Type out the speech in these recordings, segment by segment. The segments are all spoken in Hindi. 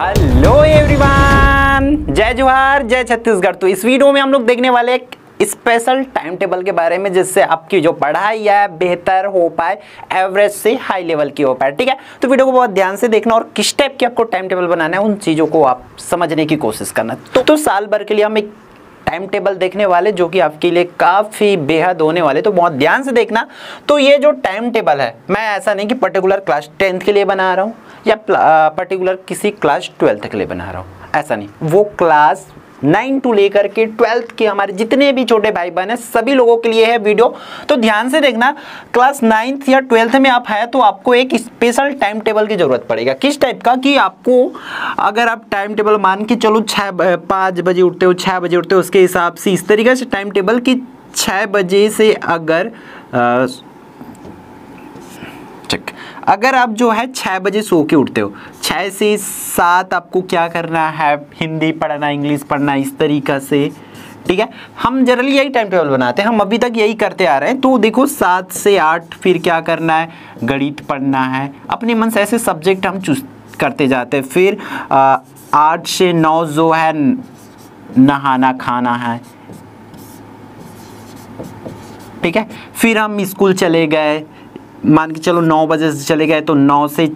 हेलो एवरीवन जय जोहार जय छत्तीसगढ़। तो इस वीडियो में हम लोग देखने वाले एक स्पेशल टाइम टेबल के बारे में जिससे आपकी जो पढ़ाई है बेहतर हो पाए एवरेज से हाई लेवल की हो पाए ठीक है? तो वीडियो को बहुत ध्यान से देखना और किस टाइप की आपको टाइम टेबल बनाना है उन चीज़ों को आप समझने की कोशिश करना तो, तो साल भर के लिए हम एक टाइम टेबल देखने वाले जो कि आपके लिए काफ़ी बेहद होने वाले तो बहुत ध्यान से देखना। तो ये जो टाइम टेबल है, मैं ऐसा नहीं कि पर्टिकुलर क्लास टेंथ के लिए बना रहा हूँ या पर्टिकुलर किसी क्लास ट्वेल्थ के लिए बना रहा हूँ, ऐसा नहीं। वो क्लास नाइन टू लेकर के ट्वेल्थ के हमारे जितने भी छोटे भाई बहन हैं सभी लोगों के लिए है वीडियो। तो ध्यान से देखना क्लास नाइन्थ या ट्वेल्थ में आप है तो आपको एक स्पेशल टाइम टेबल की ज़रूरत पड़ेगा। किस टाइप का? कि आपको अगर आप टाइम टेबल मान के चलो छः पाँच बजे उठते हो छः बजे उठते हो उसके हिसाब से इस तरीके से टाइम टेबल की छः बजे से अगर आ, चेक। अगर आप जो है छः बजे सो के उठते हो छः से सात आपको क्या करना है? हिंदी पढ़ना, इंग्लिश पढ़ना, इस तरीक़ा से, ठीक है? हम जनरली यही टाइम टेबल बनाते हैं। हम अभी तक यही करते आ रहे हैं। तो देखो, सात से आठ फिर क्या करना है? गणित पढ़ना है। अपने मन से ऐसे सब्जेक्ट हम चूज़ करते जाते हैं। फिर आठ से नौ जो है, नहाना, खाना है। ठीक है? फिर हम स्कूल चले गए। मान के चलो नौ बजे से चले गए तो नौ से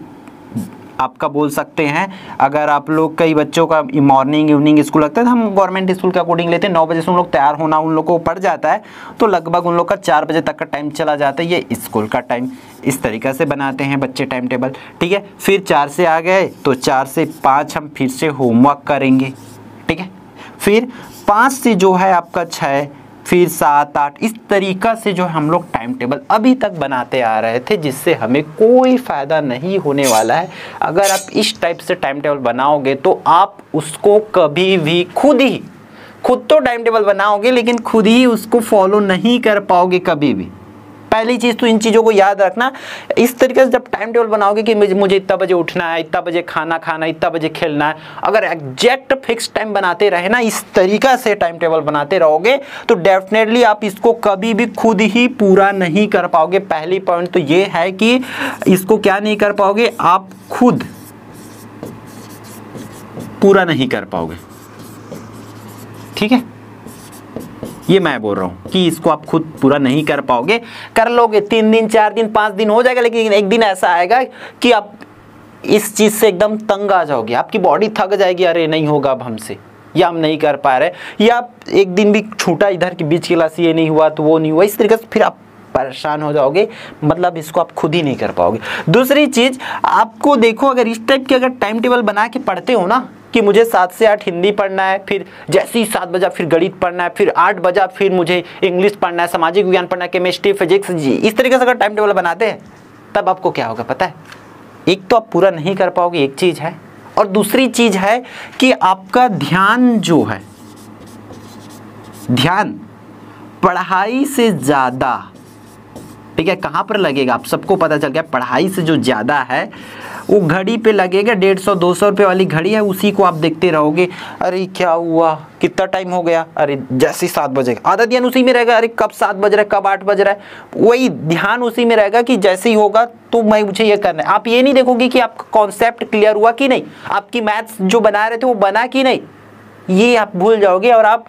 आपका बोल सकते हैं? अगर आप लोग कई बच्चों का मॉर्निंग इवनिंग स्कूल लगता है तो हम गवर्नमेंट स्कूल के अकॉर्डिंग लेते हैं। नौ बजे से उन लोग तैयार होना उन लोग को पड़ जाता है तो लगभग उन लोग का चार बजे तक का टाइम चला जाता है। ये स्कूल का टाइम इस तरीक़े से बनाते हैं बच्चे टाइम टेबल ठीक है? फिर चार से आ गए तो चार से पाँच हम फिर से होमवर्क करेंगे, ठीक है? फिर पाँच से जो है आपका छः फिर सात आठ, इस तरीका से जो हम लोग टाइम टेबल अभी तक बनाते आ रहे थे, जिससे हमें कोई फ़ायदा नहीं होने वाला है। अगर आप इस टाइप से टाइम टेबल बनाओगे तो आप उसको कभी भी खुद ही, खुद तो टाइम टेबल बनाओगे, लेकिन खुद ही उसको फॉलो नहीं कर पाओगे कभी भी। पहली चीज़ तो इन चीज़ों को याद रखना, इस तरीके से जब टाइम टेबल बनाओगे कि मुझे इतना बजे उठना है, इतना बजे खाना खाना इतना बजे खेलना है, अगर एग्जैक्ट फिक्स टाइम बनाते रहे ना, इस तरीका से टाइम टेबल बनाते रहोगे तो डेफिनेटली आप इसको कभी भी खुद ही पूरा नहीं कर पाओगे। पहली पॉइंट तो ये है कि इसको क्या नहीं कर पाओगे, आप खुद पूरा नहीं कर पाओगे। ठीक है? ये मैं बोल रहा हूँ कि इसको आप खुद पूरा नहीं कर पाओगे। कर लोगे, तीन दिन, चार दिन, पाँच दिन हो जाएगा, लेकिन एक दिन ऐसा आएगा कि आप इस चीज़ से एकदम तंग आ जाओगे। आपकी बॉडी थक जाएगी, अरे नहीं होगा अब हमसे। या हम नहीं कर पा रहे। या एक दिन भी छूटा इधर के बीच क्लास ये नहीं हुआ तो वो नहीं हुआ। इस तरीके से फिर आप परेशान हो जाओगे। मतलब इसको आप खुद ही नहीं कर पाओगे। दूसरी चीज़, आपको देखो, अगर इस टाइप की अगर टाइम टेबल बना के पढ़ते हो ना कि मुझे सात से आठ हिंदी पढ़ना है, फिर जैसे ही सात बजा फिर गणित पढ़ना है, फिर आठ बजा फिर मुझे इंग्लिश पढ़ना है, सामाजिक विज्ञान पढ़ना है, केमिस्ट्री, फिजिक्स, जी, इस तरीके से अगर टाइम टेबल बनाते हैं, तब आपको क्या होगा पता है? एक तो आप पूरा नहीं कर पाओगे, एक चीज़ है। और दूसरी चीज़ है कि आपका ध्यान जो है, ध्यान पढ़ाई से ज़्यादा, ठीक है, कहाँ पर लगेगा? आप सबको पता चल गया, पढ़ाई से जो ज़्यादा है वो घड़ी पे लगेगा, डेढ़ सौ, दो सौ रुपये वाली घड़ी है, उसी को आप देखते रहोगे। अरे, क्या हुआ? कितना टाइम हो गया? अरे, जैसे सात बजेगा। आधा ध्यान उसी में रहेगा, अरे, कब सात बज रहा है, कब आठ बज रहा है? वही ध्यान उसी में रहेगा कि जैसे ही होगा तो मैं, मुझे ये करना है। आप ये नहीं देखोगे कि आपका कॉन्सेप्ट क्लियर हुआ कि नहीं? आपकी मैथ्स जो बना रहे थे, वो बना कि नहीं? ये आप भूल जाओगे और आप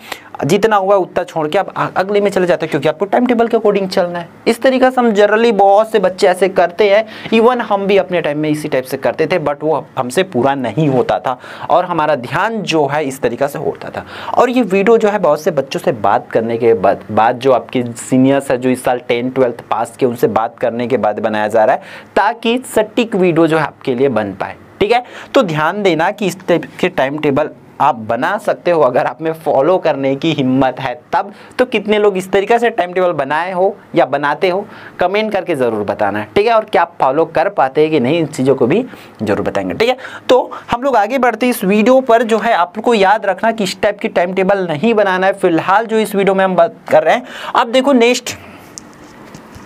जितना हुआ उतना छोड़ के आप अगले में चले जाते हो, क्योंकि आपको टाइम टेबल के अकॉर्डिंग चलना है। इस तरीका से हम जनरली बहुत से बच्चे ऐसे करते हैं इवन हम भी अपने टाइम में इसी टाइप से करते थे बट वो हमसे पूरा नहीं होता था और हमारा ध्यान जो है इस तरीका से होता था। और ये वीडियो जो है बहुत से बच्चों से बात करने के बाद बाद जो आपके सीनियर्स है, जो इस साल टेंथ ट्वेल्थ पास के, उनसे बात करने के बाद बनाया जा रहा है, ताकि सटीक वीडियो जो है आपके लिए बन पाए। ठीक है? तो ध्यान देना कि इस टाइप के टाइम टेबल आप बना सकते हो, अगर आप में फॉलो करने की हिम्मत है, तब तो कितने लोग इस तरीके से टाइम टेबल बनाए हो या बनाते हो कमेंट करके ज़रूर बताना, ठीक है? और क्या आप फॉलो कर पाते हैं कि नहीं, इन चीज़ों को भी ज़रूर बताएँगे, ठीक है? तो हम लोग आगे बढ़ते इस वीडियो पर, जो है आपको याद रखना कि इस टाइप की टाइम टेबल नहीं बनाना है। फ़िलहाल जो इस वीडियो में हम बात कर रहे हैं, अब देखो नेक्स्ट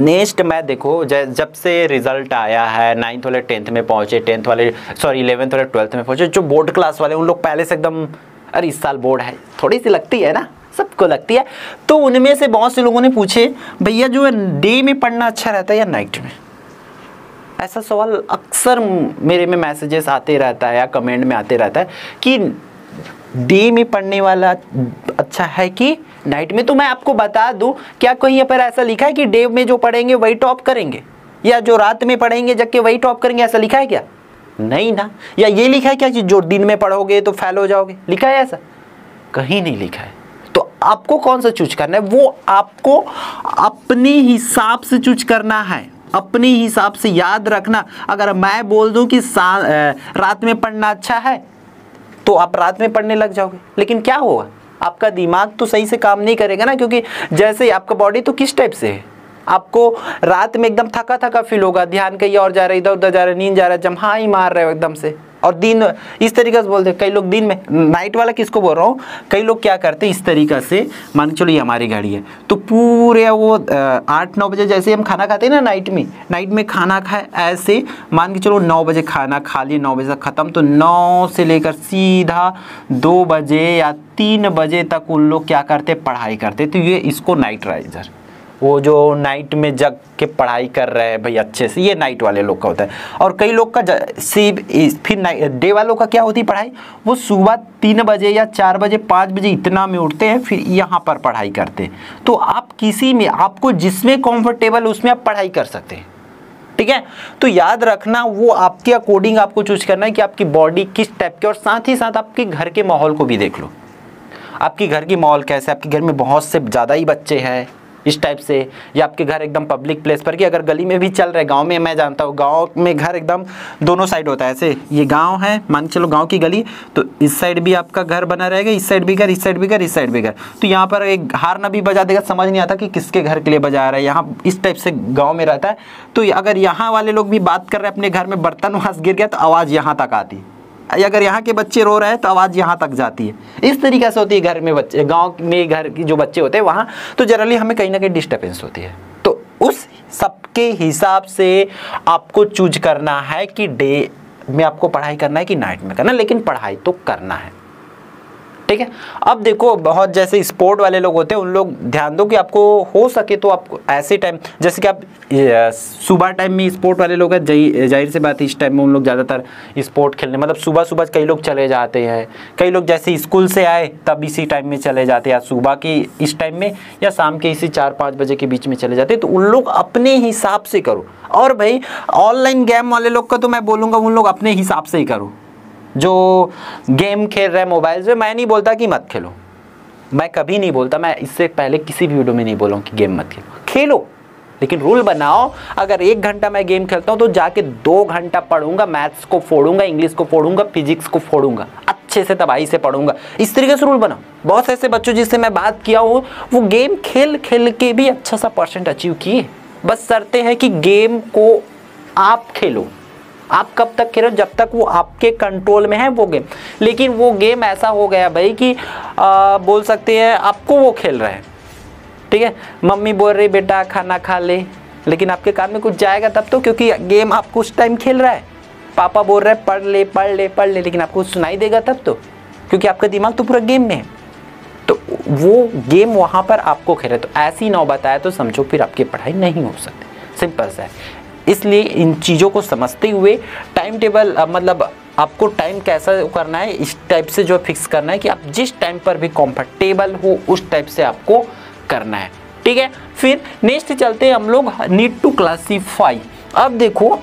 नेक्स्ट मैं देखो जब से रिज़ल्ट आया है नाइन्थ वाले टेंथ में पहुँचे टेंथ वाले सॉरी इलेवेंथ वाले ट्वेल्थ में पहुँचे, जो बोर्ड क्लास वाले, उन लोग पहले से एकदम, अरे इस साल बोर्ड है, थोड़ी सी लगती है ना, सबको लगती है। तो उनमें से बहुत से लोगों ने पूछे, भैया, जो है डे में पढ़ना अच्छा रहता है या नाइट में? ऐसा सवाल अक्सर मेरे में मैसेजेस आते रहता है या कमेंट में आते रहता है कि डे में पढ़ने वाला अच्छा है कि नाइट में? तो मैं आपको बता दूँ, क्या कहीं पर ऐसा लिखा है कि डे में जो पढ़ेंगे वही टॉप करेंगे? या जो रात में पढ़ेंगे जब के वही टॉप करेंगे, ऐसा लिखा है क्या? नहीं ना। या ये लिखा है क्या कि जो दिन में पढ़ोगे तो फेल हो जाओगे? लिखा है ऐसा? कहीं नहीं लिखा है। तो आपको कौन सा चूज़ करना है? वो आपको अपने हिसाब से चूज़ करना है। अपने हिसाब से याद रखना। अगर मैं बोल दूँ कि रात में पढ़ना अच्छा है तो आप रात में पढ़ने लग जाओगे। लेकिन क्या होगा आपका दिमाग तो सही से काम नहीं करेगा ना, क्योंकि जैसे ही आपका बॉडी तो किस टाइप से है? आपको रात में एकदम थका थका फील होगा, ध्यान कहीं और जा रहा है इधर उधर जा रहा है, नींद जा रहा है जमहाई मार रहे हो एकदम से। और दिन, इस तरीके से बोलते हैं कई लोग दिन में नाइट वाला किसको बोल रहा हूँ? कई लोग क्या करते हैं, इस तरीका से, मान चलो ये हमारी गाड़ी है तो पूरे वो आठ, नौ बजे जैसे हम खाना खाते हैं ना नाइट में नाइट में खाना खाए, ऐसे, मान के चलो नौ बजे खाना खा लिए, नौ बजे तक ख़त्म तो नौ से लेकर सीधा दो बजे या तीन बजे तक उन लोग क्या करते पढ़ाई करते तो ये इसको नाइट राइजर वो जो नाइट में जग के पढ़ाई कर रहे हैं भाई अच्छे से, ये नाइट वाले लोग का होता है। और कई लोग का सी फिर डे वालों का क्या होती है पढ़ाई? वो सुबह तीन बजे या चार बजे, पाँच बजे इतना में उठते हैं, फिर यहाँ पर पढ़ाई करते हैं। तो आप किसी में, आपको जिसमें कंफर्टेबल उसमें आप पढ़ाई कर सकते हैं। ठीक है? तो याद रखना, वो आपके अकॉर्डिंग आपको चूज़ करना है कि आपकी बॉडी किस टाइप की, और साथ ही साथ आपके घर के माहौल को भी देख लो। आपकी घर की माहौल कैसे आपके घर में बहुत से, ज़्यादा ही बच्चे हैं। इस टाइप से, या आपके घर एकदम पब्लिक प्लेस पर, कि अगर गली में भी चल रहे गाँव में मैं जानता हूँ, गाँव में घर एकदम दोनों साइड होता है, ऐसे। ये गाँव है, मान चलो गाँव की गली तो इस साइड भी आपका घर बना रहेगा, इस साइड भी घर, इस साइड भी घर, इस साइड भी घर। तो यहाँ पर एक हार ना भी बजा देगा, समझ नहीं आता कि किसके घर के लिए बजा रहा है, यहाँ इस टाइप से गाँव में रहता है। तो अगर यहाँ वाले लोग भी बात कर रहे हैं, अपने घर में बर्तन वहाँ गिर गया तो आवाज़ यहाँ तक आती। है अगर यहाँ के बच्चे रो रहे हैं तो आवाज़ यहाँ तक जाती है। इस तरीके से होती है घर में बच्चे, गाँव में घर की जो बच्चे होते हैं, वहाँ तो जनरली हमें कहीं ना कहीं डिस्टर्बेंस होती है। तो उस सबके हिसाब से आपको चूज़ करना है कि डे में आपको पढ़ाई करना है कि नाइट में करना है, लेकिन पढ़ाई तो करना है। ठीक है? अब देखो, बहुत जैसे स्पोर्ट वाले लोग होते हैं, उन लोग, ध्यान दो कि आपको हो सके तो आपको ऐसे टाइम जैसे कि आप सुबह टाइम में स्पोर्ट वाले लोग हैं ज़ाहिर से बात है, इस टाइम में उन लोग ज़्यादातर स्पोर्ट खेलने मतलब सुबह सुबह कई लोग चले जाते हैं, कई लोग जैसे स्कूल से आए, तब इसी टाइम में चले जाते हैं सुबह के इस टाइम में, या शाम के इसी चार पाँच बजे के बीच में चले जाते तो उन लोग अपने हिसाब से करो। और भाई ऑनलाइन गेम वाले लोग का तो मैं बोलूँगा, उन लोग अपने हिसाब से ही करो। जो गेम खेल रहे हैं मोबाइल से मैं नहीं बोलता कि मत खेलो। मैं कभी नहीं बोलता, मैं इससे पहले किसी भी वीडियो में नहीं बोला कि गेम मत खेलो। खेलो, लेकिन रूल बनाओ, अगर एक घंटा मैं गेम खेलता हूँ तो जाके दो घंटा पढ़ूँगा, मैथ्स को फोड़ूँगा, इंग्लिश को फोड़ूँगा, फिजिक्स को फोड़ूँगा, अच्छे से तबाही से पढ़ूँगा। इस तरीके से रूल बनाओ। बहुत ऐसे बच्चों जिससे मैं बात किया हूँ, वो गेम खेल खेल के भी अच्छा सा परसेंट अचीव किए। बस शर्तें हैं कि गेम को आप खेलो। आप कब तक खेलो जब तक वो आपके कंट्रोल में है वो गेम लेकिन वो गेम ऐसा हो गया भाई कि आ, बोल सकते हैं आपको वो खेल रहे हैं। ठीक है? मम्मी बोल रही बेटा खाना खा ले। लेकिन आपके कान में कुछ जाएगा तब तो क्योंकि गेम आपको उस टाइम खेल रहा है। पापा बोल रहे हैं पढ़ ले पढ़ ले पढ़ ले लेकिन आपको सुनाई देगा तब तो क्योंकि आपका दिमाग तो पूरा गेम में है। तो वो गेम वहाँ पर आपको खेल खेले तो ऐसी नौबत आए तो समझो फिर आपकी पढ़ाई नहीं हो सकती। सिंपल सा है। इसलिए इन चीज़ों को समझते हुए टाइम टेबल मतलब आपको टाइम कैसा करना है, इस टाइप से जो फिक्स करना है कि आप जिस टाइम पर भी कंफर्टेबल हो, उस टाइप से आपको करना है। ठीक है? फिर नेक्स्ट चलते हैं हम लोग नीड टू क्लासीफाई अब देखो,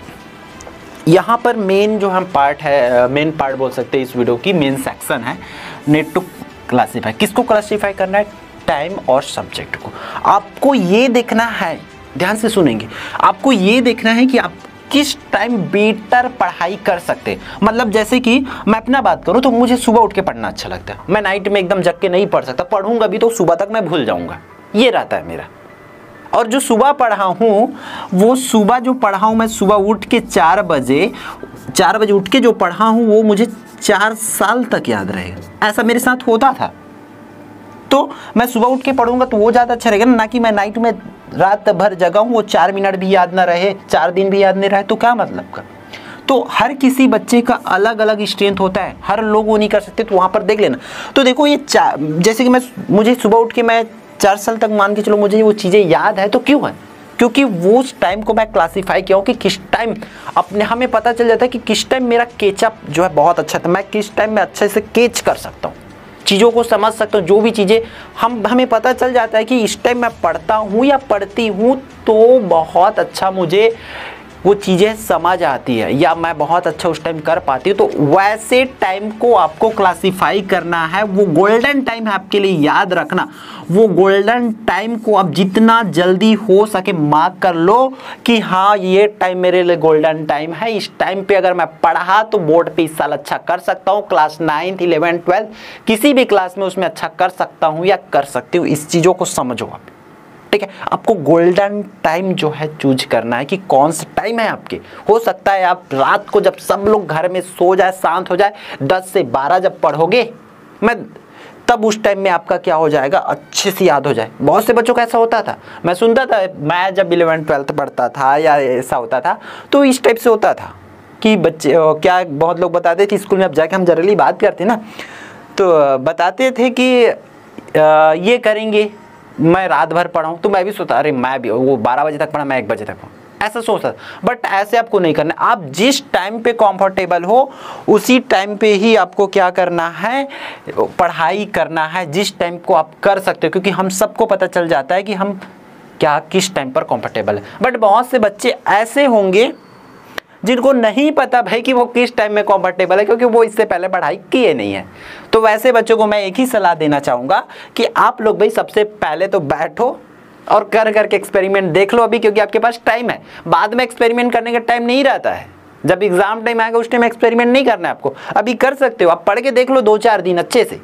यहाँ पर मेन जो हम पार्ट है मेन पार्ट बोल सकते हैं इस वीडियो की मेन सेक्शन है। नीड टू क्लासीफाई किसको क्लासीफाई करना है? टाइम और सब्जेक्ट को। आपको ये देखना है ध्यान से सुनेंगे। आपको ये देखना है कि आप किस टाइम बेटर पढ़ाई कर सकते मतलब जैसे कि मैं अपना बात करूँ तो मुझे सुबह उठ के पढ़ना अच्छा लगता है। मैं नाइट में एकदम जग के नहीं पढ़ सकता। पढ़ूँगा भी तो सुबह तक मैं भूल जाऊँगा। ये रहता है मेरा। और जो सुबह पढ़ा हूँ, वो सुबह जो पढ़ा हूँ मैं सुबह उठ के चार बजे चार बजे उठ के जो पढ़ा हूँ, वो मुझे चार साल तक याद रहेगा। ऐसा मेरे साथ होता था। तो मैं सुबह उठ के पढ़ूँगा तो वो ज़्यादा अच्छा रहेगा ना कि मैं नाइट में रात भर जगा हूँ वो चार मिनट भी याद ना रहे, चार दिन भी याद नहीं रहे तो क्या मतलब का? तो हर किसी बच्चे का अलग अलग स्ट्रेंथ होता है, हर लोग वो नहीं कर सकते तो वहाँ पर देख लेना। तो देखो ये जैसे कि मैं मुझे सुबह उठ के मैं चार साल तक मान के चलो मुझे वो चीज़ें याद है तो क्यों है? क्योंकि वो उस टाइम को मैं क्लासीफाई किया हूँ कि किस टाइम अपने, हमें पता चल जाता है कि किस टाइम मेरा केचअप जो है बहुत अच्छा था, मैं किस टाइम में अच्छे से केच कर सकता हूँ। चीज़ों को समझ सकते हूँ, जो भी चीज़ें, हम, हमें पता चल जाता है कि इस टाइम मैं पढ़ता हूँ या पढ़ती हूँ तो बहुत अच्छा मुझे वो चीज़ें समझ आती है, या मैं बहुत अच्छा उस टाइम कर पाती हूँ तो वैसे टाइम को आपको क्लासीफाई करना है, वो गोल्डन टाइम है आपके लिए याद रखना। वो गोल्डन टाइम को आप जितना जल्दी हो सके मार्क कर लो कि हाँ ये टाइम मेरे लिए गोल्डन टाइम है। इस टाइम पे अगर मैं पढ़ा तो बोर्ड पे इस साल अच्छा कर सकता हूँ। क्लास नाइन्थ इलेवेंथ ट्वेल्थ किसी भी क्लास में उसमें अच्छा कर सकता हूँ या कर सकती हूँ। इस चीज़ों को समझो आप। ठीक है, आपको गोल्डन टाइम जो है चूज़ करना है कि कौन सा टाइम है आपके। हो सकता है आप रात को जब सब लोग घर में सो जाए, शांत हो जाए 10 से 12 जब पढ़ोगे, मैं तब उस टाइम में आपका क्या हो जाएगा, अच्छे से याद हो जाए। बहुत से बच्चों का ऐसा होता था। मैं सुनता था, मैं जब इलेवन ट्वेल्थ पढ़ता था या ऐसा होता था तो इस टाइप से होता था कि बच्चे क्या बहुत लोग बताते थे, स्कूल में अब जाके हम जनरली बात करते ना तो बताते थे कि ये करेंगे मैं रात भर पढ़ा हूँ तो मैं भी सोता अरे मैं भी, वो बारह बजे तक पढ़ा, मैं एक बजे तक पढ़ा। ऐसा सोच सकता बट ऐसे आपको नहीं करना। आप जिस टाइम पे कंफर्टेबल हो, उसी टाइम पे ही आपको क्या करना है, पढ़ाई करना है, जिस टाइम को आप कर सकते हो, क्योंकि हम सबको पता चल जाता है कि हम क्या, किस टाइम पर कंफर्टेबल है। बट बहुत से बच्चे ऐसे होंगे जिनको नहीं पता भाई कि वो किस टाइम में कंफर्टेबल है, क्योंकि वो इससे पहले पढ़ाई किए नहीं है। तो वैसे बच्चों को मैं एक ही सलाह देना चाहूँगा कि आप लोग भाई सबसे पहले तो बैठो और कर करके एक्सपेरिमेंट देख लो अभी, क्योंकि आपके पास टाइम है। बाद में एक्सपेरिमेंट करने का टाइम नहीं रहता है। जब एग्ज़ाम टाइम आएगा, उस टाइम एक्सपेरिमेंट नहीं करना है आपको। अभी कर सकते हो, आप पढ़ के देख लो दो चार दिन अच्छे से।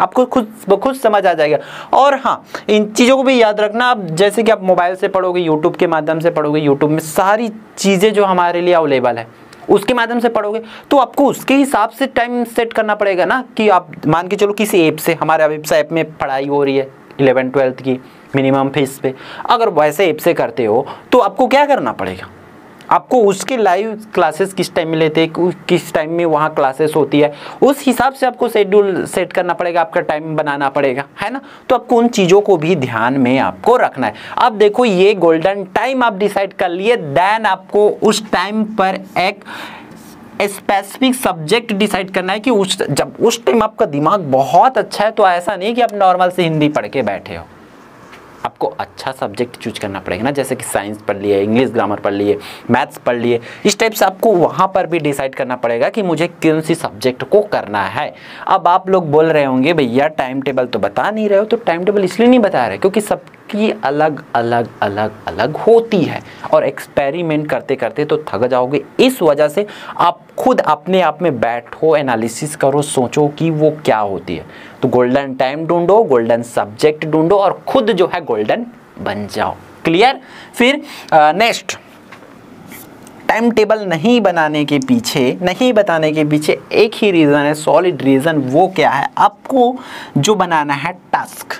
आपको खुद ब खुद समझ आ जाएगा। और हाँ इन चीज़ों को भी याद रखना, आप जैसे कि आप मोबाइल से पढ़ोगे यूट्यूब के माध्यम से पढ़ोगे यूट्यूब में सारी चीज़ें जो हमारे लिए अवेलेबल है, उसके माध्यम से पढ़ोगे तो आपको उसके हिसाब से टाइम सेट करना पड़ेगा ना, कि आप मान के चलो किसी ऐप से, हमारे अभी ऐप में पढ़ाई हो रही है इलेवन ट्वेल्थ की मिनिमम फ़ीस पे। अगर वैसे ऐप से करते हो तो आपको क्या करना पड़ेगा? आपको उसके लाइव क्लासेस किस टाइम में लेते हैं किस टाइम में वहाँ क्लासेस होती है, उस हिसाब से आपको शेड्यूल सेट करना पड़ेगा, आपका टाइम बनाना पड़ेगा, है ना? तो आपको उन चीज़ों को भी ध्यान में आपको रखना है। अब देखो, ये गोल्डन टाइम आप डिसाइड कर लिए देन आपको उस टाइम पर एक स्पेसिफिक सब्जेक्ट डिसाइड करना है कि उस, जब उस टाइम आपका दिमाग बहुत अच्छा है तो ऐसा नहीं कि आप नॉर्मल से हिंदी पढ़ के बैठे हो। आपको अच्छा सब्जेक्ट चूज़ करना पड़ेगा ना, जैसे कि साइंस पढ़ लिए इंग्लिश ग्रामर पढ़ लिए मैथ्स पढ़ लिए, इस टाइप से आपको वहाँ पर भी डिसाइड करना पड़ेगा कि मुझे कौन सी सब्जेक्ट को करना है। अब आप लोग बोल रहे होंगे, भैया टाइम टेबल तो बता नहीं रहे हो तो टाइम टेबल इसलिए नहीं बता रहे, क्योंकि सब की अलग अलग अलग अलग होती है। और एक्सपेरिमेंट करते करते तो थक जाओगे। इस वजह से आप खुद अपने आप में बैठो एनालिसिस करो, सोचो कि वो क्या होती है। तो गोल्डन टाइम ढूंढो गोल्डन सब्जेक्ट ढूंढो और खुद जो है गोल्डन बन जाओ। क्लियर फिर नेक्स्ट टाइम टेबल नहीं बनाने के पीछे, नहीं बताने के पीछे एक ही रीज़न है सॉलिड रीज़न वो क्या है? आपको जो बनाना है टास्क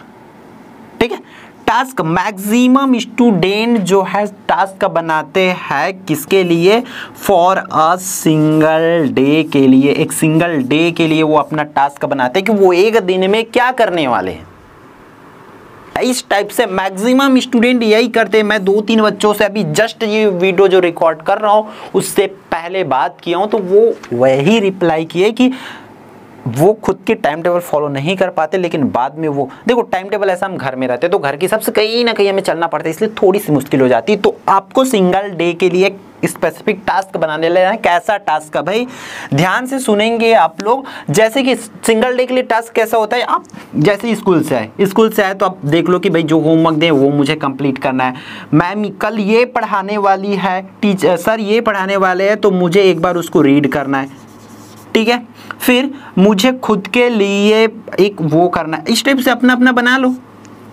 ठीक है? टास्क मैक्सिमम स्टूडेंट जो है टास्क बनाते हैं किसके लिए? फॉर अ सिंगल डे के लिए। एक सिंगल डे के लिए वो अपना टास्क बनाते हैं कि वो एक दिन में क्या करने वाले हैं। इस टाइप से मैक्सिमम स्टूडेंट यही करते हैं। मैं दो तीन बच्चों से अभी जस्ट ये वीडियो जो रिकॉर्ड कर रहा हूँ, उससे पहले बात किया हूँ तो वो वही रिप्लाई किए कि वो खुद की टाइम टेबल फॉलो नहीं कर पाते, लेकिन बाद में वो, देखो टाइम टेबल ऐसा हम घर में रहते तो घर की सबसे कहीं ना कहीं हमें चलना पड़ता है, इसलिए थोड़ी सी मुश्किल हो जाती है। तो आपको सिंगल डे के लिए स्पेसिफिक टास्क बनाने ले हैं कैसा टास्क है भाई? ध्यान से सुनेंगे आप लोग। जैसे कि सिंगल डे के लिए टास्क कैसा होता है? आप जैसे स्कूल से आए स्कूल से आए तो आप देख लो कि भाई जो होमवर्क दें, वो मुझे कंप्लीट करना है। मैम, कल ये पढ़ाने वाली है टीचर सर ये पढ़ाने वाले हैं तो मुझे एक बार उसको रीड करना है। ठीक है? फिर मुझे खुद के लिए एक वो करना इस टाइप से अपना अपना बना लो।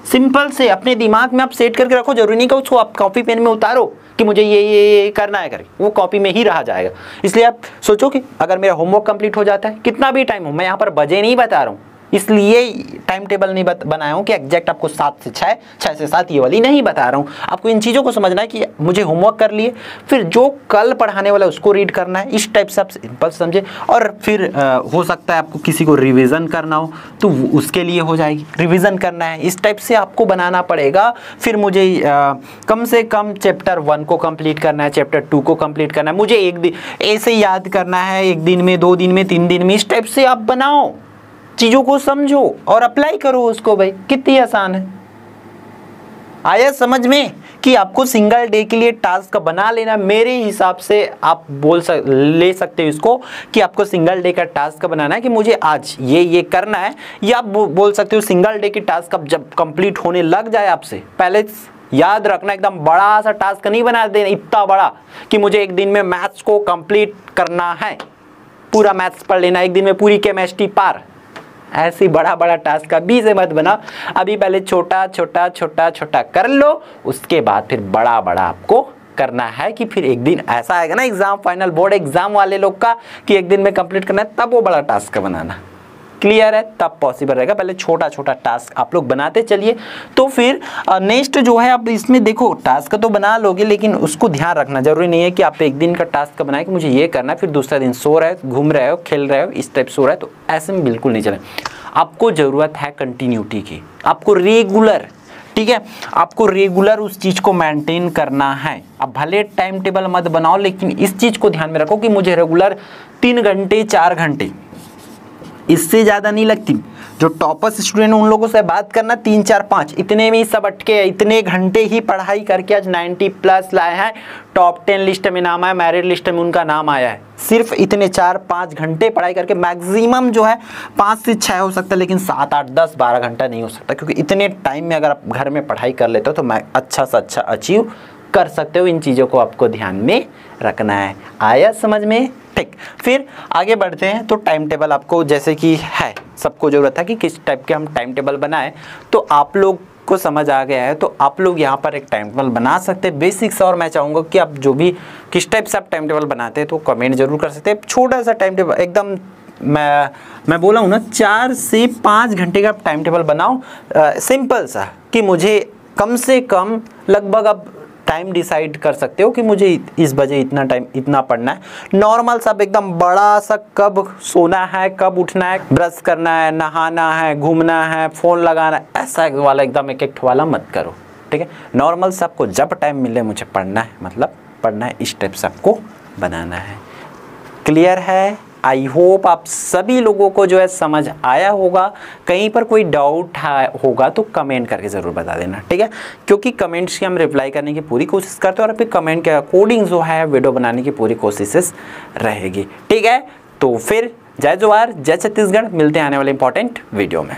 सिंपल से अपने दिमाग में आप सेट करके रखो, ज़रूरी नहीं कि उसको आप कॉपी पेन में उतारो कि मुझे ये ये ये करना है करके वो कॉपी में ही रहा जाएगा। इसलिए आप सोचो कि अगर मेरा होमवर्क कंप्लीट हो जाता है, कितना भी टाइम हो, मैं यहाँ पर बजे नहीं बता रहा हूँ। इसलिए टाइम टेबल नहीं बनाया हूँ कि एग्जैक्ट आपको सात से छः छः से सात ये वाली नहीं बता रहा हूँ। आपको इन चीज़ों को समझना है कि मुझे होमवर्क कर लिए फिर जो कल पढ़ाने वाला है उसको रीड करना है। इस टाइप से आप सिंपल समझे और फिर आ, हो सकता है आपको किसी को रिविज़न करना हो तो उसके लिए हो जाएगी। रिविज़न करना है। इस टाइप से आपको बनाना पड़ेगा। फिर मुझे आ, कम से कम चैप्टर वन को कंप्लीट करना है चैप्टर टू को कंप्लीट करना है। मुझे एक दिन ऐसे याद करना है एक दिन में दो दिन में तीन दिन में। इस टाइप से आप बनाओ। चीज़ों को समझो और अप्लाई करो उसको भाई। कितनी आसान है। आया समझ में कि आपको सिंगल डे के लिए टास्क बना लेना। मेरे हिसाब से आप बोल सक, ले सकते हो इसको कि आपको सिंगल डे का टास्क बनाना है कि मुझे आज ये ये करना है। या आप बोल सकते हो सिंगल डे की टास्क अब जब कंप्लीट होने लग जाए आपसे, पहले याद रखना, एकदम बड़ा सा टास्क नहीं बना देना इतना बड़ा कि मुझे एक दिन में मैथ्स को कंप्लीट करना है। पूरा मैथ्स पढ़ लेना, एक दिन में पूरी केमेस्ट्री पार। ऐसी बड़ा बड़ा टास्क अभी से मत बना। अभी पहले छोटा छोटा छोटा छोटा कर लो, उसके बाद फिर बड़ा बड़ा आपको करना है कि फिर एक दिन ऐसा आएगा ना एग्ज़ाम फाइनल बोर्ड एग्ज़ाम वाले लोग का कि एक दिन में कंप्लीट करना है, तब वो बड़ा टास्क बनाना। क्लियर है, तब पॉसिबल रहेगा। पहले छोटा छोटा टास्क आप लोग बनाते चलिए। तो फिर नेक्स्ट जो है, आप इसमें देखो टास्क तो बना लोगे, लेकिन उसको ध्यान रखना ज़रूरी नहीं है कि आप एक दिन का टास्क बनाए कि मुझे ये करना है, फिर दूसरा दिन सो रहे हो, घूम रहे हो, खेल रहे हो, इस टाइप सो रहे हो तो ऐसे में बिल्कुल नहीं चले। आपको ज़रूरत है कंटिन्यूटी की। आपको रेगुलर ठीक है? आपको रेगुलर उस चीज़ को मेंटेन करना है। अब भले टाइम टेबल मत बनाओ, लेकिन इस चीज़ को ध्यान में रखो कि मुझे रेगुलर तीन घंटे, चार घंटे इससे ज़्यादा नहीं लगती। जो टॉपर्स स्टूडेंट उन लोगों से बात करना तीन, चार, पाँच। इतने में सब अटके इतने घंटे ही पढ़ाई करके आज 90 प्लस लाए हैं। टॉप टेन लिस्ट में नाम आया, मैरिड लिस्ट में उनका नाम आया है। सिर्फ़ इतने चार, पाँच घंटे पढ़ाई करके मैक्सिमम जो है, पाँच से छः हो सकता है, लेकिन सात, आठ, दस, बारह घंटा नहीं हो सकता। क्योंकि इतने टाइम में अगर आप घर में पढ़ाई कर लेते हो तो मैं अच्छा से अच्छा अचीव कर सकते हो। इन चीज़ों को आपको ध्यान में रखना है। आया समझ में? फिर आगे बढ़ते हैं तो टाइम टेबल आपको जैसे कि है, सबको ज़रूरत है कि किस टाइप के हम टाइम टेबल बनाएँ। तो आप लोग को समझ आ गया है तो आप लोग यहाँ पर एक टाइम टेबल बना सकते हैं। बेसिक्स और मैं चाहूँगा कि आप जो भी किस टाइप से आप टाइम टेबल बनाते हैं तो कमेंट ज़रूर कर सकते हैं। छोटा सा टाइम टेबल एकदम मैं मैं बोला हूँ ना, चार से पाँच घंटे का टाइम टेबल बनाओ। सिंपल सा कि मुझे कम से कम, लगभग अब टाइम डिसाइड कर सकते हो कि मुझे इस बजे इतना टाइम इतना पढ़ना है। नॉर्मल सब एकदम बड़ा सा कब सोना है, कब उठना है ब्रश करना है, नहाना है, घूमना है फ़ोन लगाना है, ऐसा वाला एकदम एक एक वाला मत करो, ठीक है? नॉर्मल सबको जब टाइम मिले मुझे पढ़ना है मतलब पढ़ना है, इस टाइप सबको बनाना है। क्लियर है? आई होप आप सभी लोगों को जो है समझ आया होगा। कहीं पर कोई डाउट होगा तो कमेंट करके ज़रूर बता देना, ठीक है? क्योंकि कमेंट्स की हम रिप्लाई करने की पूरी कोशिश करते हैं और फिर कमेंट के अकॉर्डिंग जो है वीडियो बनाने की पूरी कोशिश रहेगी, ठीक है? तो फिर जय जवाहर जय छत्तीसगढ़, मिलते हैं आने वाले इंपॉर्टेंट वीडियो में।